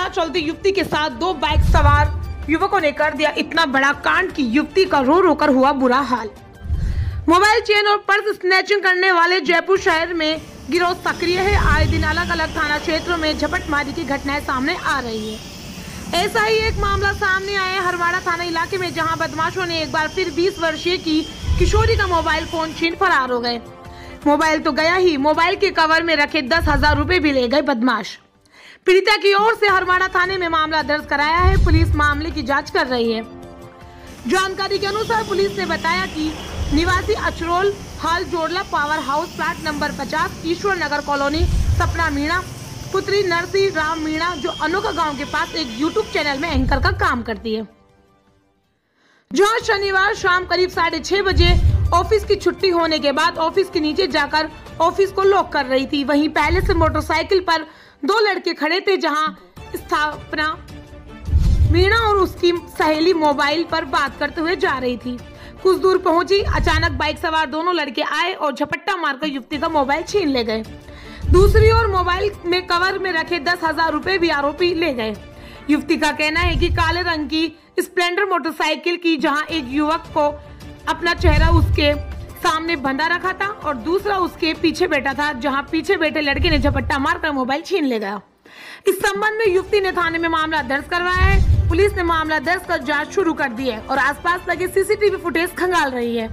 राह चलती युवती के साथ दो बाइक सवार युवकों ने कर दिया इतना बड़ा कांड कि युवती का रो रो कर हुआ बुरा हाल। मोबाइल चेन और पर्स स्नैचिंग करने वाले जयपुर शहर में गिरोह सक्रिय है। आए दिन अलग अलग थाना क्षेत्रों में झपटमारी की घटनाएँ सामने आ रही है। ऐसा ही एक मामला सामने आया हरवाड़ा थाना इलाके में, जहाँ बदमाशों ने एक बार फिर 20 वर्षीय की किशोरी का मोबाइल फ़ोन छीन फरार हो गए। मोबाइल तो गया ही, मोबाइल के कवर में रखे दस हज़ार रूपए भी ले गए बदमाश। पीड़िता की ओर से हरवाड़ा थाने में मामला दर्ज कराया है। पुलिस मामले की जाँच कर रही है। जानकारी के अनुसार पुलिस ने बताया कि निवासी अचरोल हाल Jodla power house flat number 50 Ishwar Nagar colony, Sapna Meena, पुत्री नरसी राम मीणा, जो अनोखा गाँव के पास एक यूट्यूब चैनल में एंकर का काम करती है। जहाँ शनिवार शाम करीब साढ़े छह बजे ऑफ़िस की छुट्टी होने के बाद ऑफ़िस के नीचे जाकर ऑफ़िस को लॉक कर रही थी। वहीं पहले से मोटरसाइकिल पर दो लड़के खड़े थे, जहाँ स्थापना मीणा और उसकी सहेली मोबाइल पर बात करते हुए जा रही थी। कुछ दूर पहुँची, अचानक बाइक सवार दोनों लड़के आए और झपट्टा मारकर युवती का मोबाइल छीन ले गए। दूसरी ओर मोबाइल में कवर में रखे दस हज़ार रूपए भी आरोपी ले गए। युवती का कहना है कि काले रंग की स्प्लेंडर मोटरसाइकिल की, जहाँ एक युवक को अपना चेहरा उसके सामने बंधा रखा था और दूसरा उसके पीछे बैठा था, जहाँ पीछे बैठे लड़के ने झपट्टा मारकर मोबाइल छीन ले गया। इस संबंध में युवती ने थाने में मामला दर्ज करवाया है। पुलिस ने मामला दर्ज कर जाँच शुरू कर दी है और आसपास लगे सीसीटीवी फुटेज खंगाल रही है।